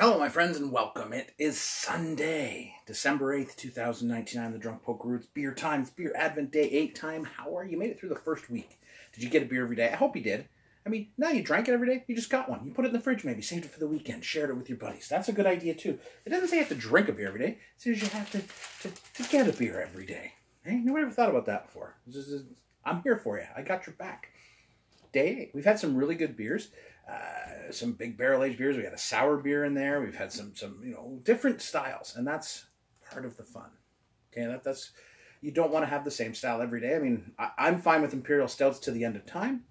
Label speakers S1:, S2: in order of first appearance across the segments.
S1: Hello, my friends, and welcome. It is Sunday, December 8th, 2019. I'm the Drunk Polkaroo. Beer time, it's beer advent day, eight time. How are you? made it through the first week. Did you get a beer every day? I hope you did. I mean, now you drank it every day. You just got one. You put it in the fridge, maybe saved it for the weekend, shared it with your buddies. That's a good idea too. It doesn't say you have to drink a beer every day. It says you have to to, to get a beer every day. Hey, nobody ever thought about that before. I'm here for you. I got your back. Day eight. We've had some really good beers. Uh, some big barrel aged beers. We had a sour beer in there. We've had some some you know different styles, and that's part of the fun. Okay, that that's you don't want to have the same style every day. I mean, I, I'm fine with imperial stouts to the end of time,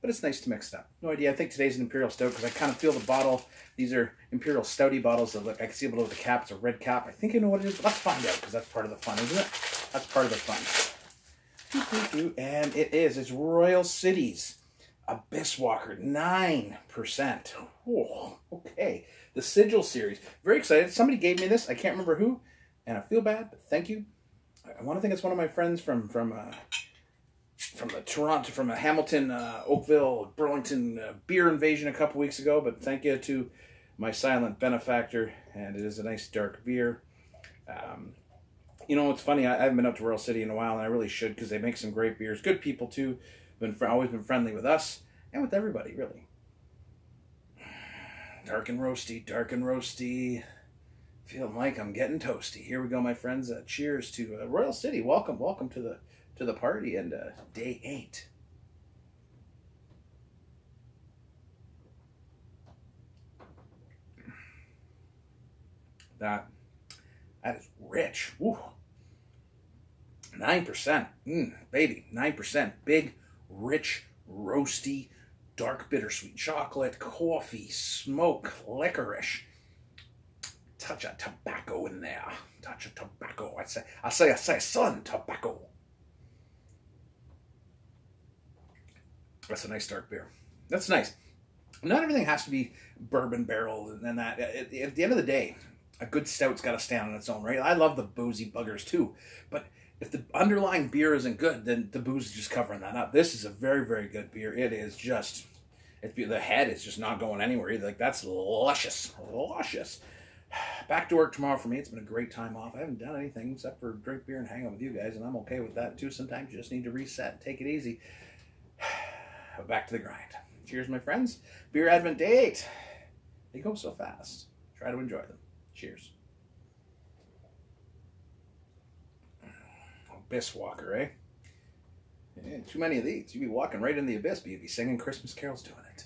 S1: but it's nice to mix it up. No idea. I think today's an imperial stout because I kind of feel the bottle. These are imperial stouty bottles that look. I can see below the cap. It's a red cap. I think I know what it is. But let's find out because that's part of the fun, isn't it? That's part of the fun. And it is. It's Royal City's Abyss Walker, 9%. Oh, okay. The Sigil series. Very excited. Somebody gave me this. I can't remember who. And I feel bad, but thank you. I want to think it's one of my friends from from uh, from the Toronto, from a Hamilton, uh, Oakville, Burlington uh, beer invasion a couple weeks ago. But thank you to my silent benefactor. And it is a nice dark beer. Um, you know, it's funny. I, I haven't been up to Royal City in a while, and I really should because they make some great beers. Good people, too been always been friendly with us and with everybody, really. Dark and roasty, dark and roasty. Feeling like I'm getting toasty. Here we go, my friends. Uh, cheers to uh, Royal City. Welcome, welcome to the to the party and uh, day eight. That that is rich. Nine percent, mm, baby, nine percent. Big rich, roasty, dark bittersweet chocolate, coffee, smoke, licorice. Touch of tobacco in there. Touch of tobacco. I say, I say, I say, son, tobacco. That's a nice dark beer. That's nice. Not everything has to be bourbon barrel and that. At the end of the day, a good stout's got to stand on its own, right? I love the boozy buggers too, but if the underlying beer isn't good, then the booze is just covering that up. This is a very, very good beer. It is just, the head is just not going anywhere either. Like, that's luscious. Luscious. Back to work tomorrow for me. It's been a great time off. I haven't done anything except for drink beer and hang out with you guys, and I'm okay with that too. Sometimes you just need to reset, take it easy. Back to the grind. Cheers, my friends. Beer Advent Date. They go so fast. Try to enjoy them. Cheers. Abyss Walker, eh? Yeah, too many of these. You'd be walking right in the abyss, but you'd be singing Christmas carols doing it.